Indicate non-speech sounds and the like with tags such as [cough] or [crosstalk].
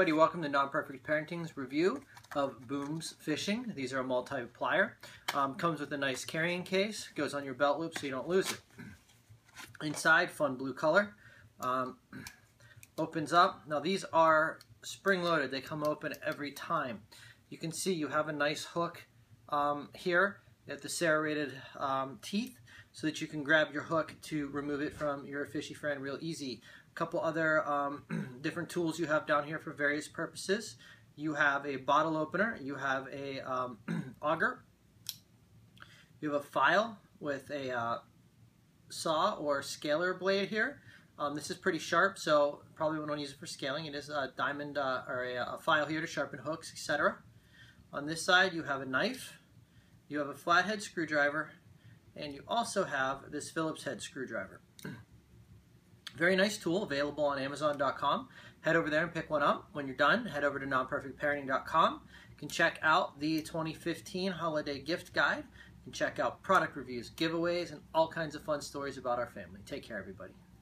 everybody, welcome to Non-Perfect Parenting's review of Booms Fishing. These are a multi-plier. Um, comes with a nice carrying case, goes on your belt loop so you don't lose it. Inside, fun blue color. Um, opens up. Now these are spring-loaded. They come open every time. You can see you have a nice hook um, here at the serrated um, teeth so that you can grab your hook to remove it from your fishy friend real easy. A couple other um, [clears throat] different tools you have down here for various purposes. You have a bottle opener, you have a um, [clears throat] auger, you have a file with a uh, saw or scaler blade here. Um, this is pretty sharp, so probably won't use it for scaling. It is a diamond uh, or a, a file here to sharpen hooks, etc. On this side, you have a knife, you have a flathead screwdriver, and you also have this Phillips head screwdriver. [clears throat] Very nice tool available on Amazon.com. Head over there and pick one up. When you're done, head over to nonperfectparenting.com. You can check out the 2015 holiday gift guide. You can check out product reviews, giveaways, and all kinds of fun stories about our family. Take care, everybody.